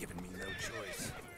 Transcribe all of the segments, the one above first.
given me no choice.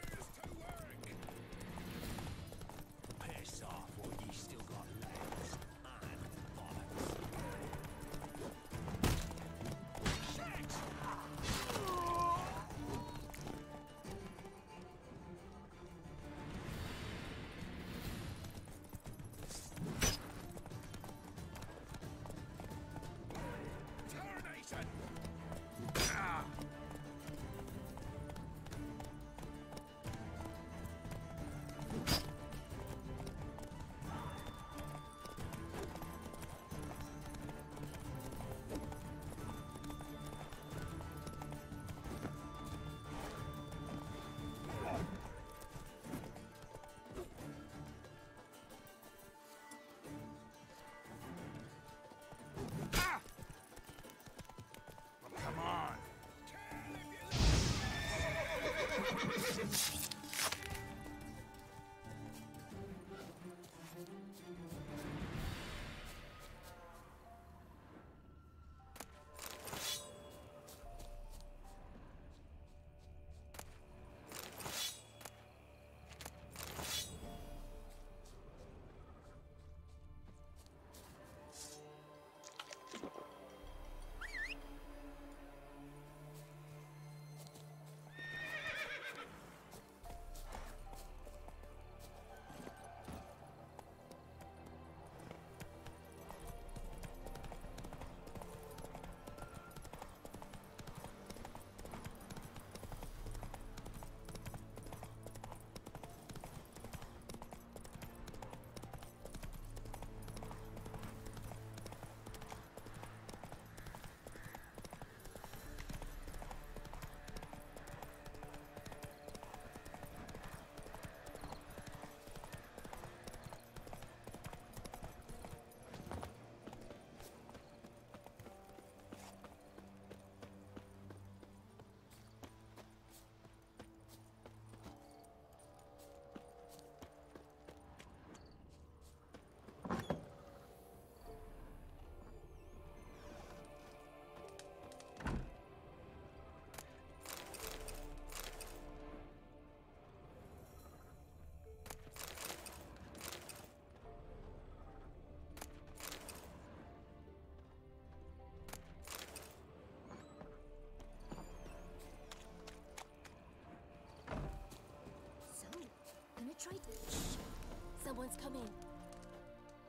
Ha ha ha ha! Try to. Shh! Someone's coming.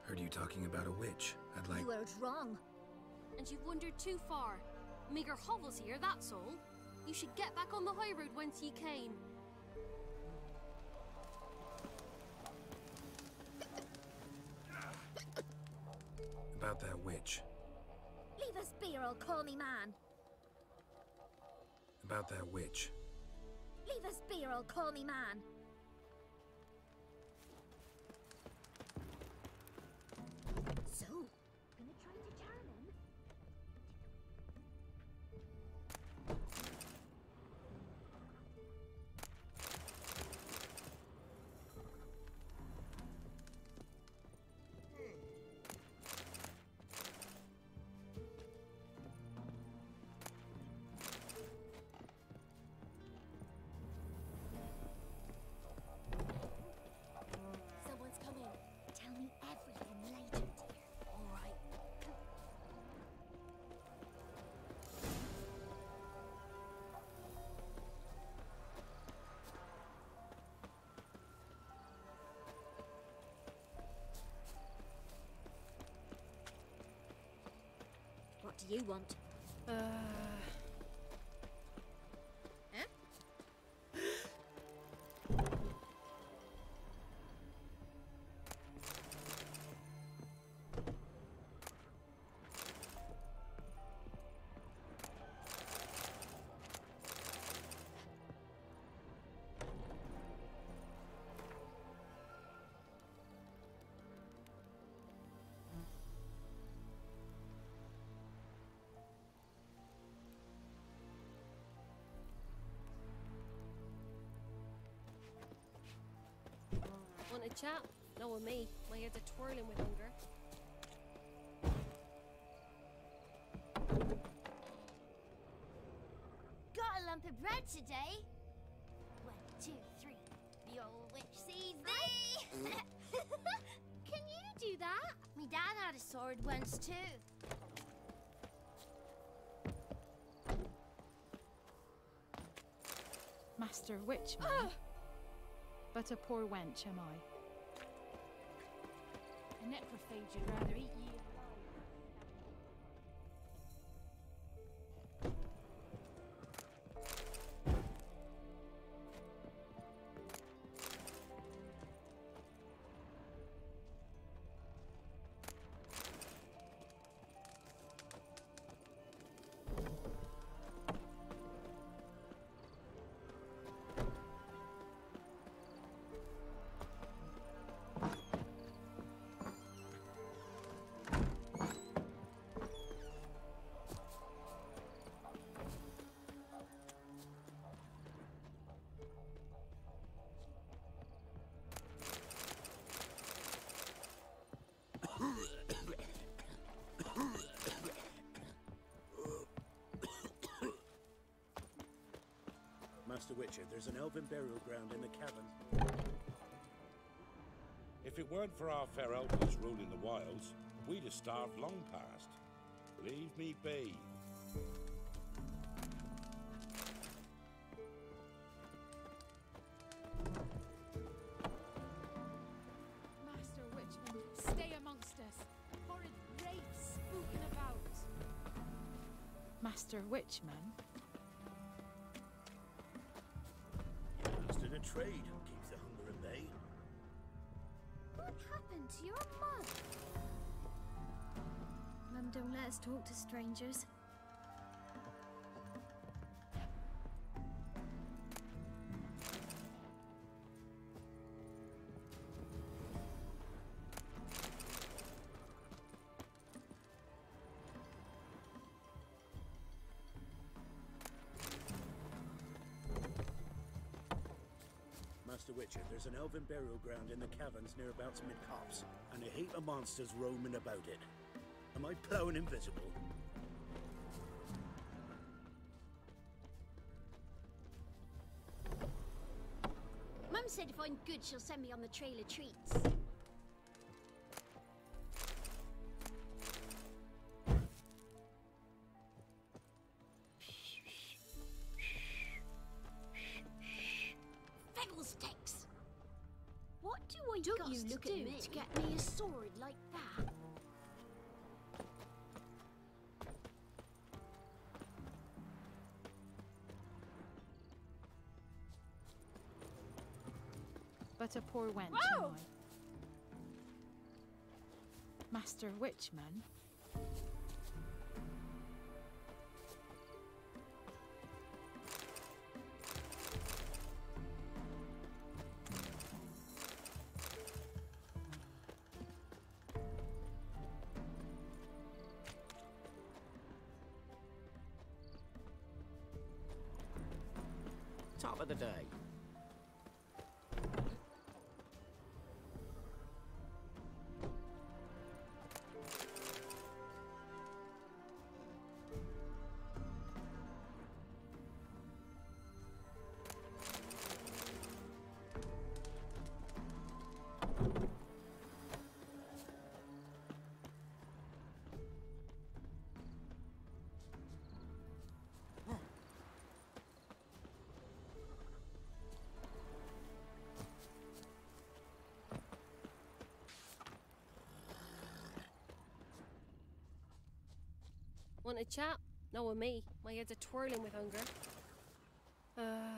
Heard you talking about a witch. I'd like. You heard wrong. And you've wandered too far. Meager hovels here, that's all. You should get back on the high road whence ye came. About that witch. Leave us be or I'll call me man. About that witch. Leave us be or I'll call me man. Do you want? Uh, Chap, not with me, my head's a twirling with hunger. Got a lump of bread today. One, two, three. The old witch sees thee. Can you do that? Me dad had a sword once too. Master Witchman, ah! but a poor wench am I. A necrophage would rather eat ye Master Witcher, there's an elven burial ground in the cavern. If it weren't for our fair elders ruling the wilds, we'd have starved long past. Leave me be. Master Witchman, stay amongst us. Horrid wraiths spooking about. Master Witchman. Trade keeps the hunger at bay. What happened to your mum? Mum don't let us talk to strangers. An elven burial ground in the caverns nearabouts mid-copse, and a heap of monsters roaming about it. Am I plowing invisible? Mum said if I'm good, she'll send me on the trail of treats. But a poor wench am I. Master Witchman. Top of the day. Want a chat? No, with me. My head's a twirling with hunger. Uh,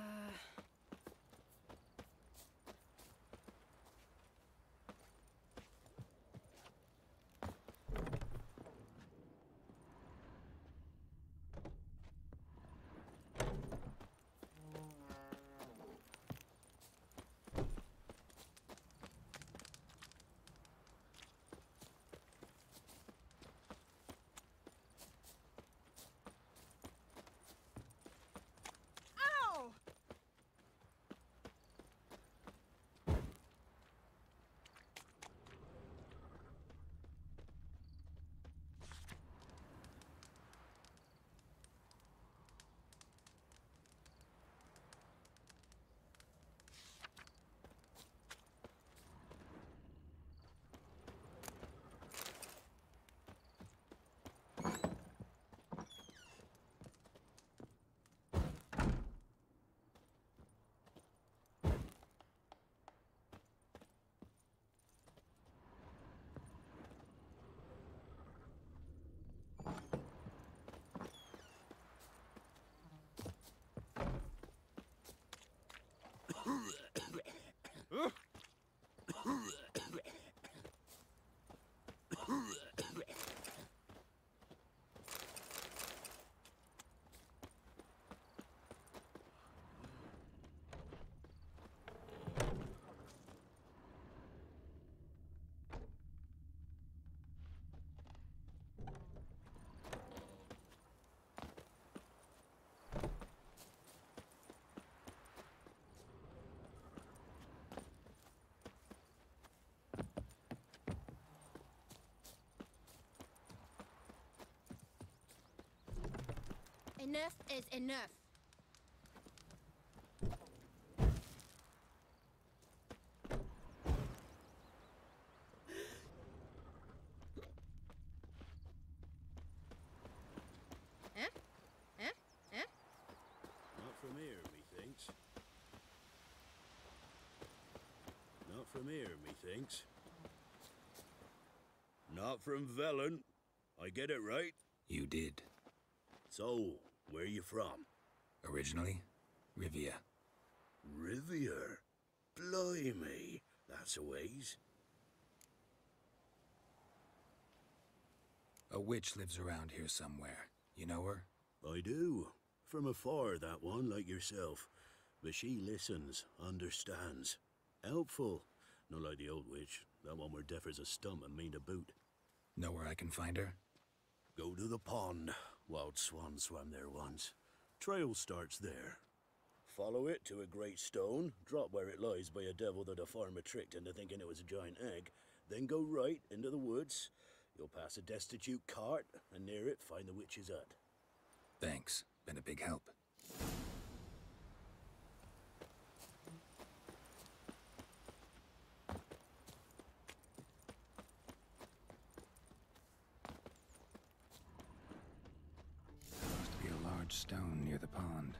Ugh. Enough is enough. Eh? Eh? Eh? Not from here, methinks. Not from here, methinks. Not from Velen. I get it right? You did. So, where are you from? Originally, Rivia. Rivia? Blimey, that's a ways. A witch lives around here somewhere. You know her? I do. From afar, that one, like yourself. But she listens, understands. Helpful. Not like the old witch. That one were deaf as a stump and mean to boot. Know where I can find her? Go to the pond. Wild swan swam there once. Trail starts there. Follow it to a great stone, drop where it lies by a devil that a farmer tricked into thinking it was a giant egg, then go right into the woods. You'll pass a destitute cart, and near it find the witch's hut. Thanks. Been a big help. Supposed to be a large stone near the pond.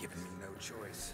Giving me no choice.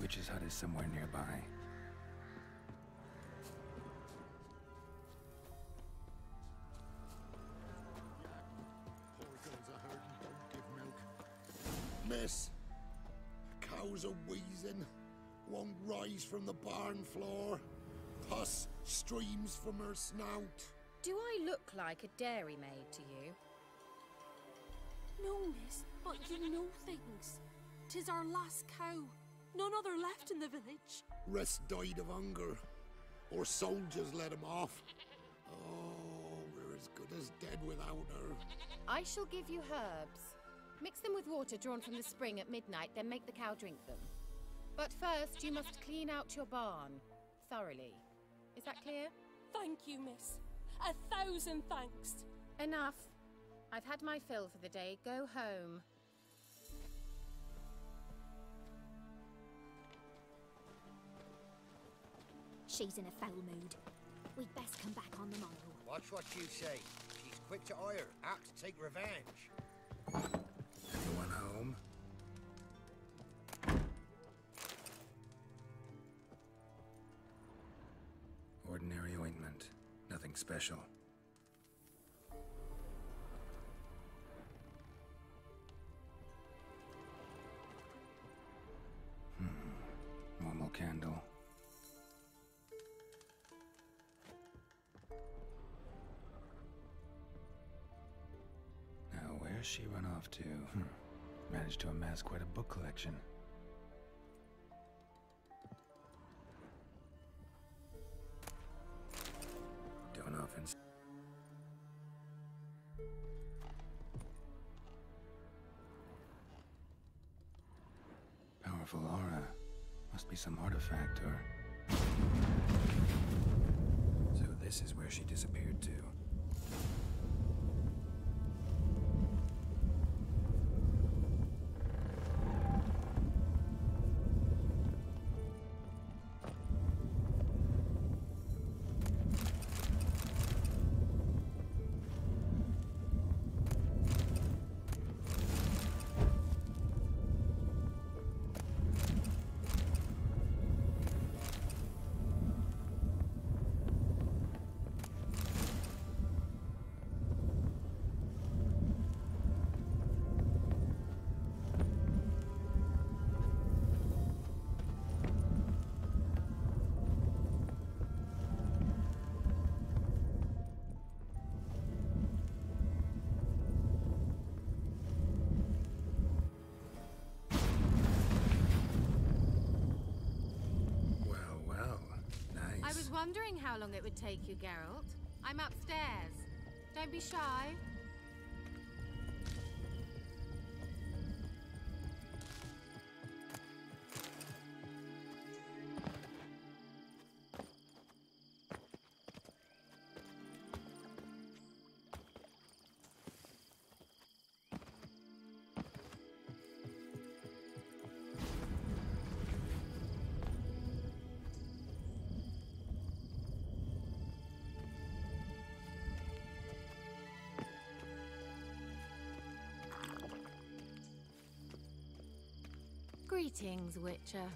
Witch's hut is somewhere nearby. Miss, cows are wheezing, won't rise from the barn floor. Pus streams from her snout. Do I look like a dairymaid to you? No, miss, but you know things. Tis our last cow. None other left in the village. Rest died of hunger, or soldiers let him off. Oh, we're as good as dead without her. I shall give you herbs. Mix them with water drawn from the spring at midnight, then make the cow drink them. But first, you must clean out your barn thoroughly. Is that clear? Thank you, miss. A thousand thanks. Enough. I've had my fill for the day. Go home. She's in a foul mood. We'd best come back on the morrow. Watch what you say. She's quick to ire, apt to take revenge. Anyone home? Ordinary ointment. Nothing special. She run off to? Hmm. Managed to amass quite a book collection. Don't often. Powerful aura. Must be some artifact or. So this is where she disappeared to. Wondering how long it would take you, Geralt. I'm upstairs. Don't be shy. Greetings, Witcher.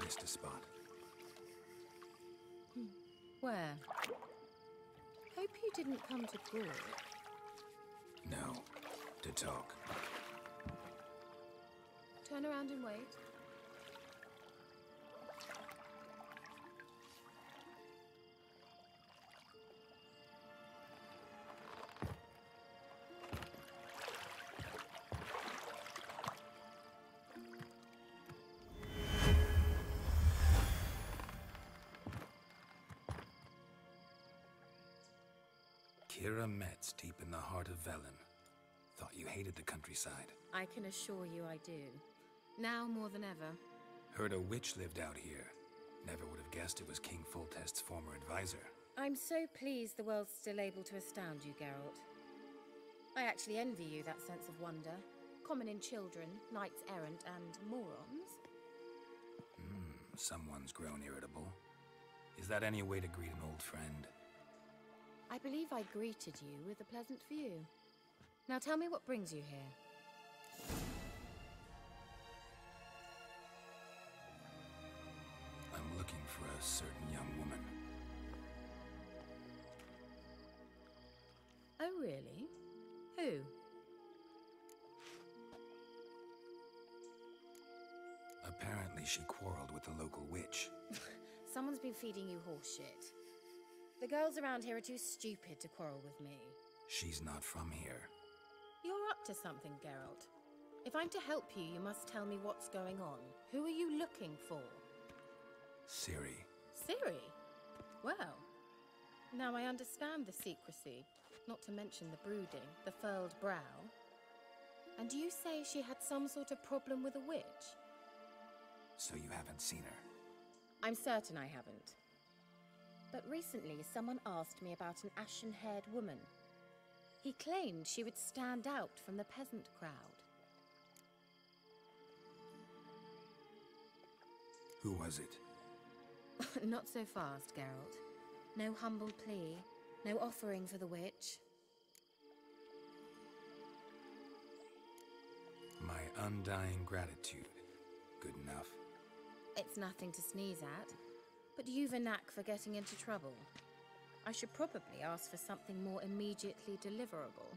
Missed a spot. Hmm. Where? Hope you didn't come to Gaul. No. To talk. Turn around and wait. Keira Metz, deep in the heart of Velen. Thought you hated the countryside. I can assure you I do. Now more than ever. Heard a witch lived out here. Never would have guessed it was King Foltest's former advisor. I'm so pleased the world's still able to astound you, Geralt. I actually envy you that sense of wonder. Common in children, knights errant, and morons. Hmm, someone's grown irritable. Is that any way to greet an old friend? I believe I greeted you with a pleasant view. Now tell me what brings you here. I'm looking for a certain young woman. Oh, really? Who? Apparently she quarreled with the local witch. Someone's been feeding you horseshit. The girls around here are too stupid to quarrel with me. She's not from here. You're up to something, Geralt. If I'm to help you, you must tell me what's going on. Who are you looking for? Ciri. Ciri? Well, now I understand the secrecy, not to mention the brooding, the furled brow. And you say she had some sort of problem with a witch? So you haven't seen her? I'm certain I haven't. But recently, someone asked me about an ashen haired woman. He claimed she would stand out from the peasant crowd. Who was it? Not so fast, Geralt. No humble plea, no offering for the witch. My undying gratitude. Good enough. It's nothing to sneeze at, but you've a knack for getting into trouble. I should probably ask for something more immediately deliverable.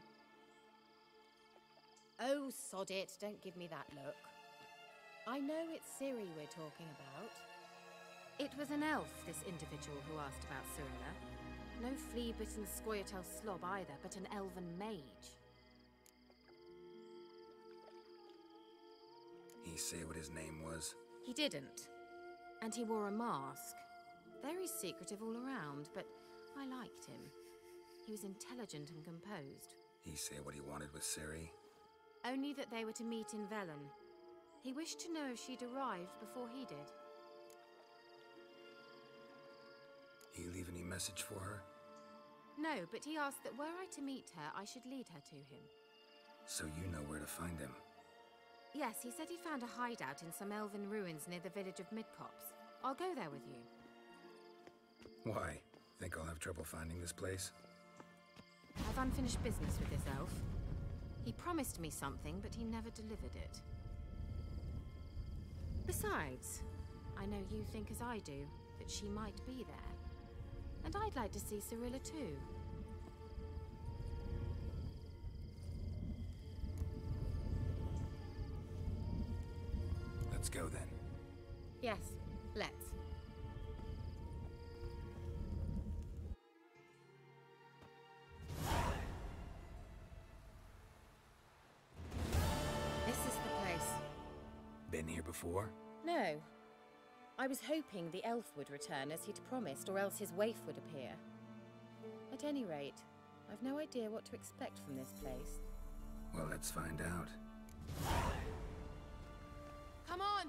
Oh, sod it, don't give me that look. I know it's Ciri we're talking about. It was an elf, this individual who asked about Cirilla. No flea-bitten Scoia'tael slob either, but an elven mage. He say what his name was? He didn't. And he wore a mask. Very secretive all around, but I liked him. He was intelligent and composed. He say what he wanted with Ciri? Only that they were to meet in Velen. He wished to know if she'd arrived before he did. He leave any message for her? No, but he asked that were I to meet her, I should lead her to him. So you know where to find him? Yes, he said he'd found a hideout in some elven ruins near the village of Midcopse. I'll go there with you. Why? Think I'll have trouble finding this place? I've unfinished business with this elf. He promised me something, but he never delivered it. Besides, I know you think as I do, that she might be there. And I'd like to see Cirilla too. Let's go then. Yes, here before? No. I was hoping the elf would return as he'd promised, or else his waif would appear. At any rate, I've no idea what to expect from this place. Well, let's find out. Come on!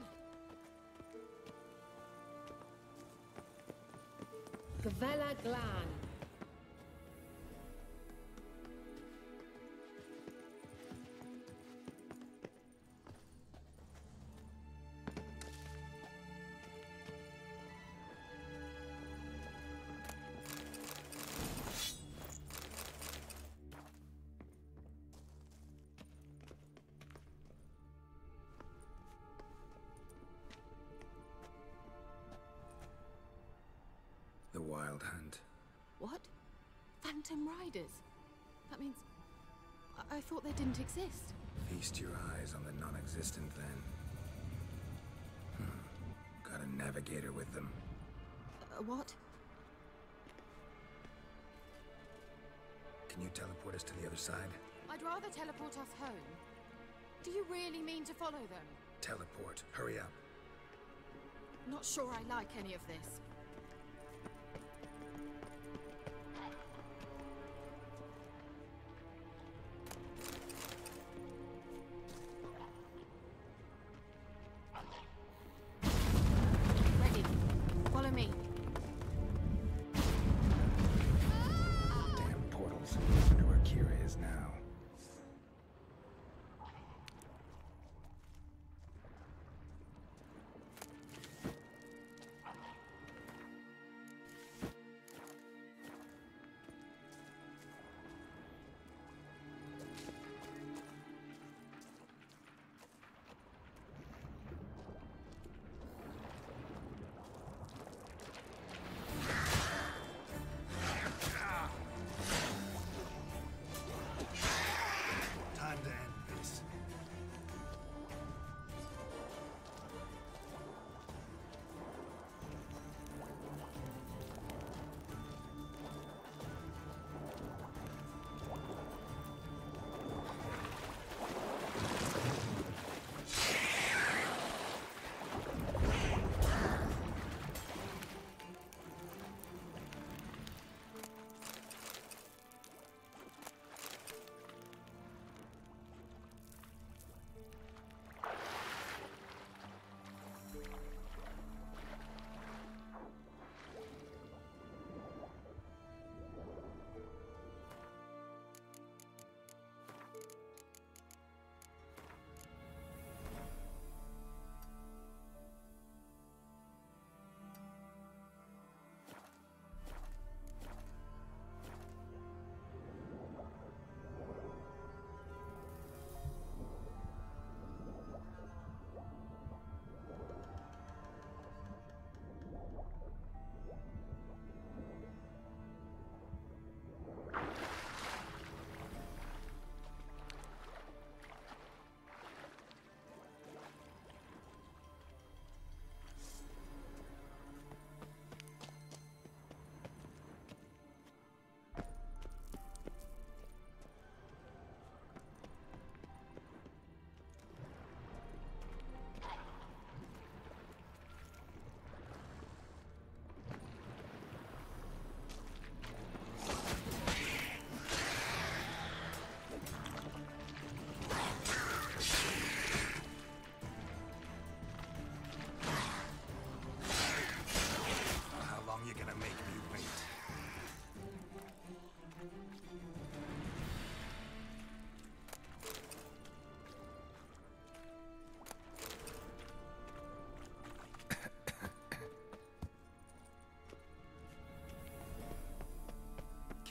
Gavella Glan. Wild Hunt. What? Phantom Riders? That means. I, I thought they didn't exist. Feast your eyes on the non-existent then. Hmm. Got a navigator with them. Uh, what? Can you teleport us to the other side? I'd rather teleport us home. Do you really mean to follow them? Teleport. Hurry up. Not sure I like any of this.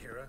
Keira?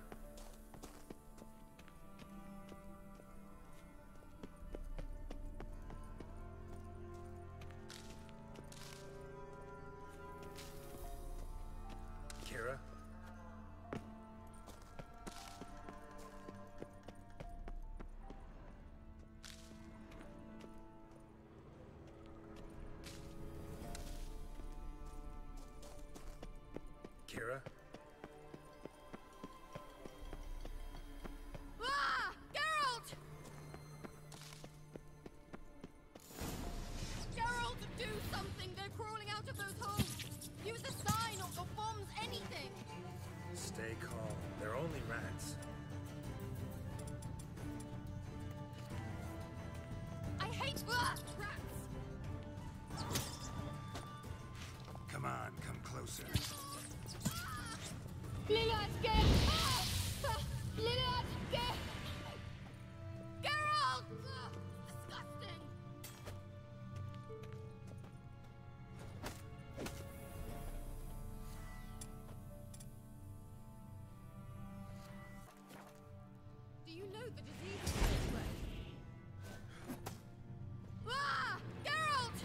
The disease is so spread. Ah! Geralt!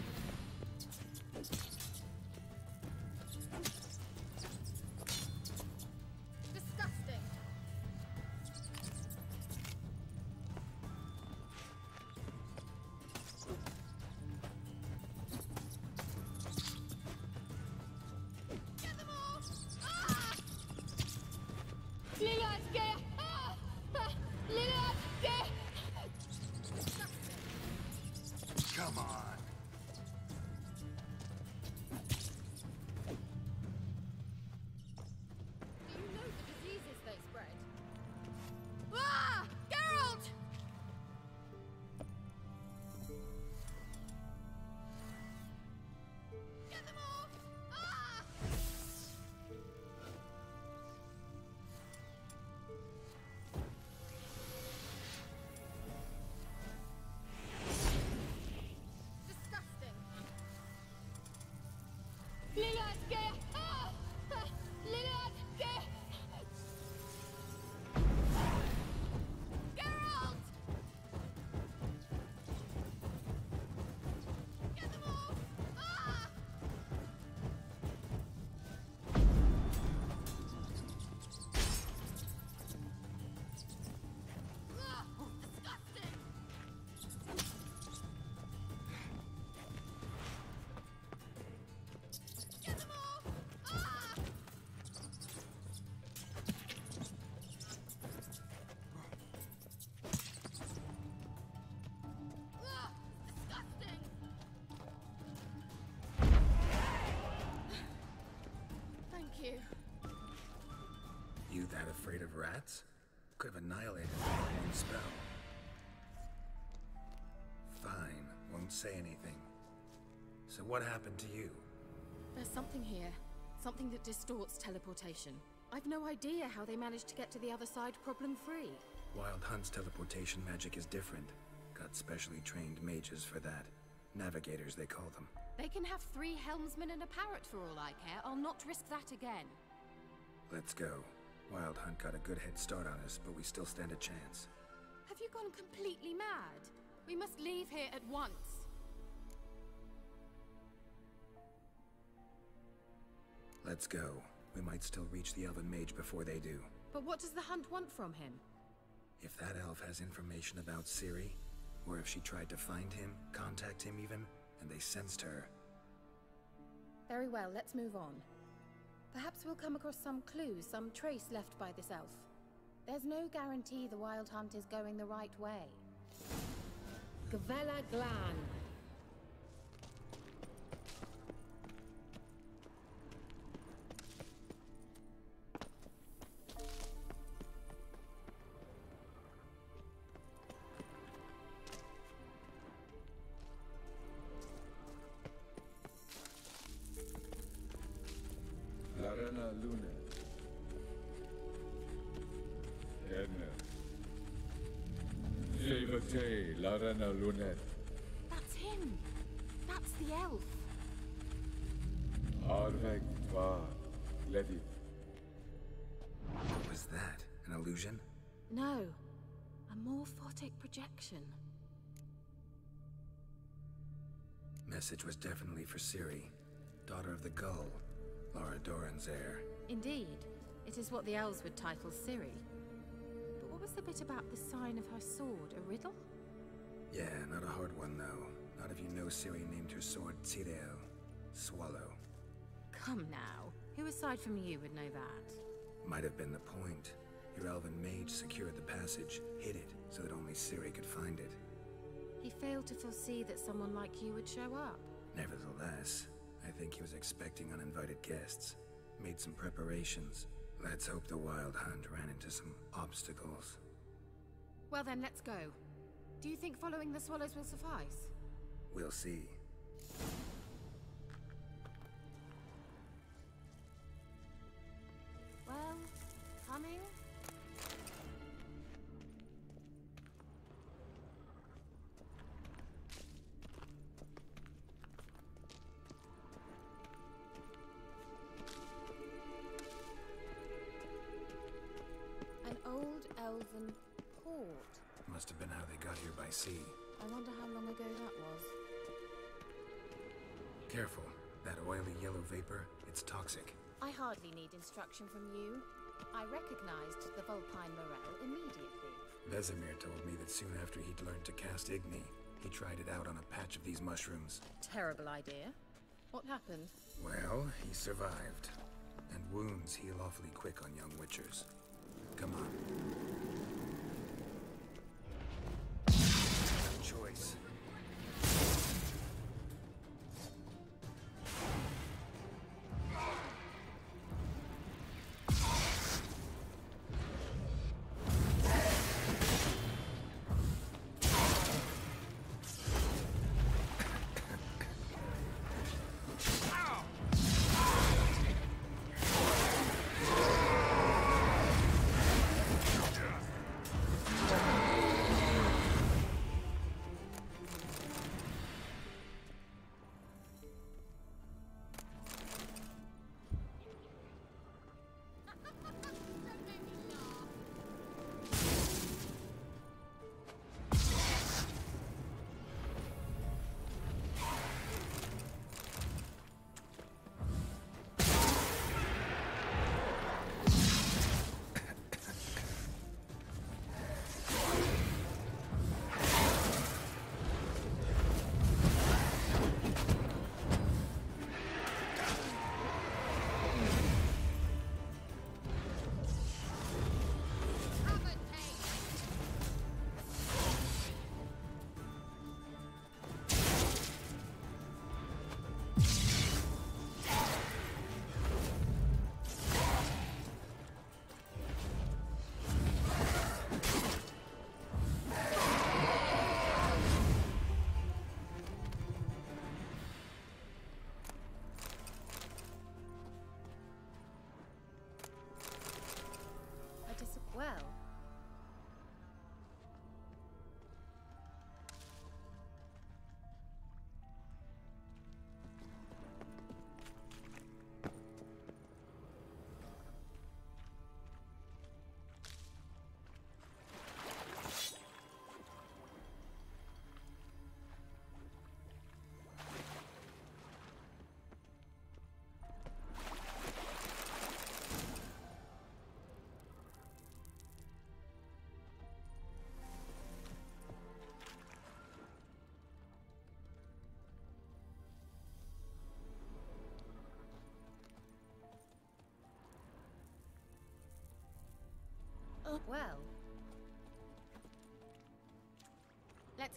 Disgusting. Get them all! Ah! Afraid of rats? Could have annihilated them in one spell. Fine, won't say anything. So what happened to you? There's something here. Something that distorts teleportation. I've no idea how they managed to get to the other side problem free. Wild Hunt's teleportation magic is different. Got specially trained mages for that. Navigators, they call them. They can have three helmsmen and a parrot for all I care. I'll not risk that again. Let's go. Wild Hunt got a good head start on us, but we still stand a chance. Have you gone completely mad? We must leave here at once. Let's go. We might still reach the Elven Mage before they do. But what does the hunt want from him? If that elf has information about Ciri, or if she tried to find him, contact him even, and they sensed her, Very well, let's move on. Perhaps we'll come across some clues, some trace left by this elf. There's no guarantee the Wild Hunt is going the right way. Gavella Glan. Jevate Larena Lunet. That's him! That's the elf! Arveg Twa Ledi. what was that? An illusion? No. A morphotic projection. Message was definitely for Ciri, daughter of the Gull, Lara Dorren's heir. Indeed. It is what the elves would title Ciri. But what was the bit about the sign of her sword? A riddle? Yeah, not a hard one though. Not if you know Ciri named her sword Zireael, Swallow. Come now. Who aside from you would know that? Might have been the point. Your elven mage secured the passage, hid it, so that only Ciri could find it. He failed to foresee that someone like you would show up. Nevertheless, I think he was expecting uninvited guests. Made some preparations. Let's hope the Wild Hunt ran into some obstacles. Well then, let's go. Do you think following the swallows will suffice? We'll see. Well, coming? Elven port. Must have been how they got here by sea. I wonder how long ago that was. Careful. That oily yellow vapor, it's toxic. I hardly need instruction from you. I recognized the Vulpine Morel immediately. Vesemir told me that soon after he'd learned to cast Igni, he tried it out on a patch of these mushrooms. Terrible idea. What happened? Well, he survived. And wounds heal awfully quick on young witchers. Come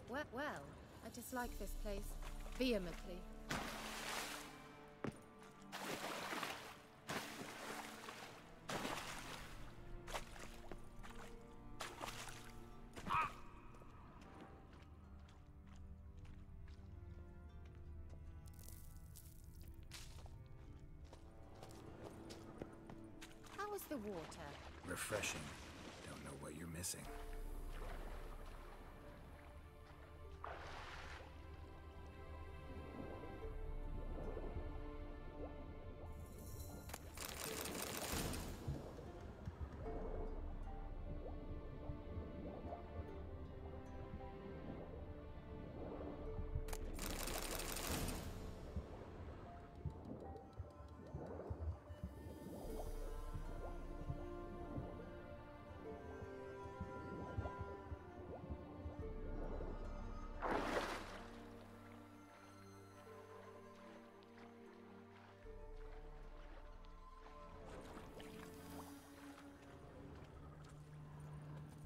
well, well. I dislike this place vehemently. How is the water? Refreshing. Don't know what you're missing.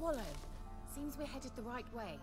Swallow. Seems we're headed the right way.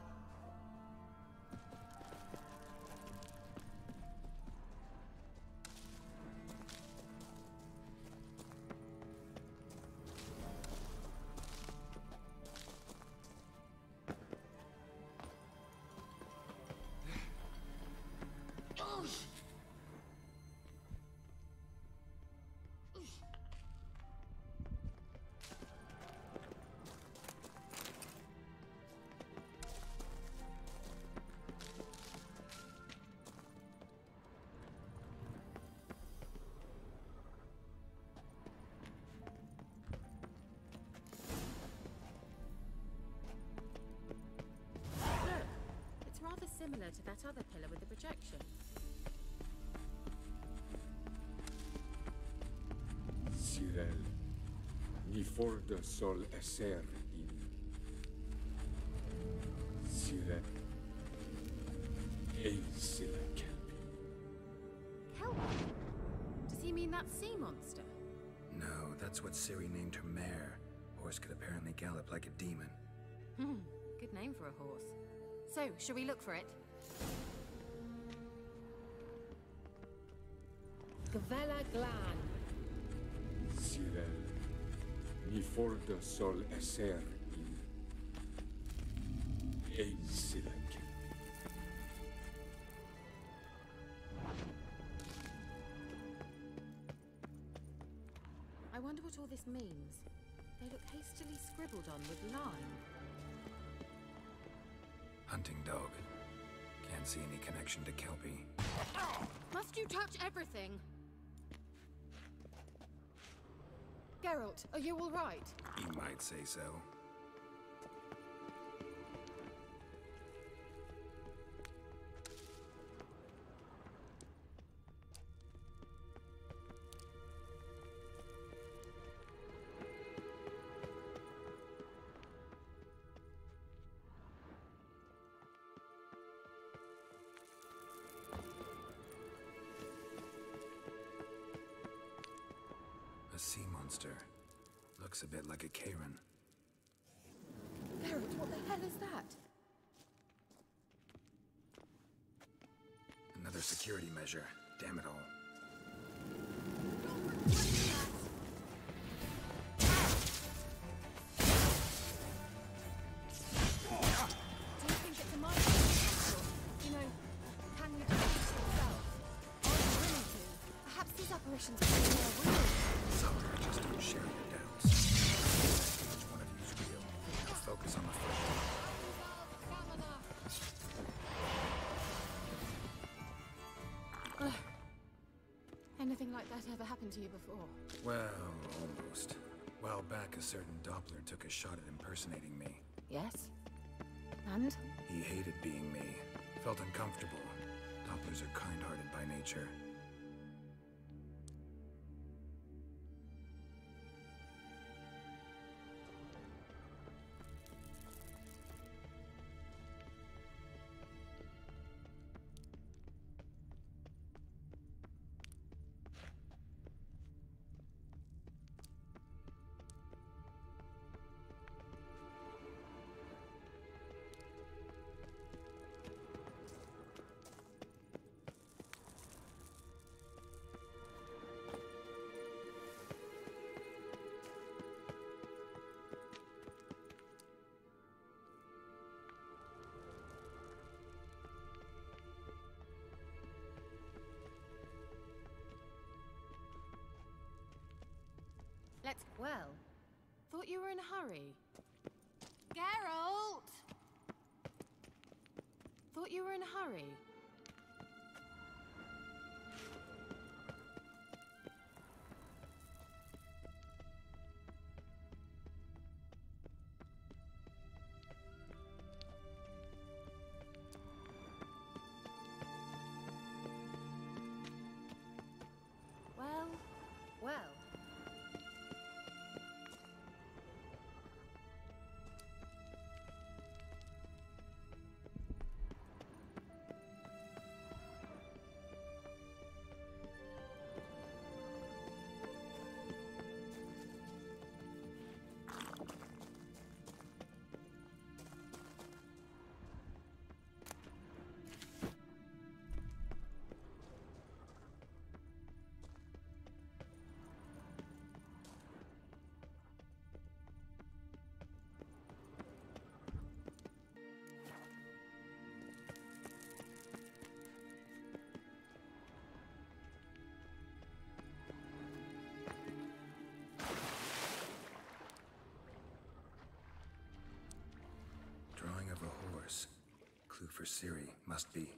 Similar to that other pillar with the projection. Cyril, ni for de sol esser So, shall we look for it? Gavella Glan. Cyril, ni forda sol esser in. Ein sila. I wonder what all this means. They look hastily scribbled on with lime. Hunting dog. Can't see any connection to Kelpie. Must you touch everything? Geralt, are you all right? You might say so. Like a Karen. Geralt, what the hell is that? Another security measure. Damn it all. Do you think it's a mind control? You know, can you do yourself? Are you willing to? Perhaps these apparitions are more real. Some I just don't share your like that ever happened to you before? Well, almost. While back, a certain Doppler took a shot at impersonating me. Yes. And? He hated being me. Felt uncomfortable. Dopplers are kind-hearted by nature. Let's. Well, thought you were in a hurry. Geralt! Thought you were in a hurry. Ciri must be